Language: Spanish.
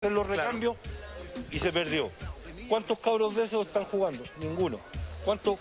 en los recambios y se perdió. ¿Cuántos cabros de esos están jugando? Ninguno. ¿Cuántos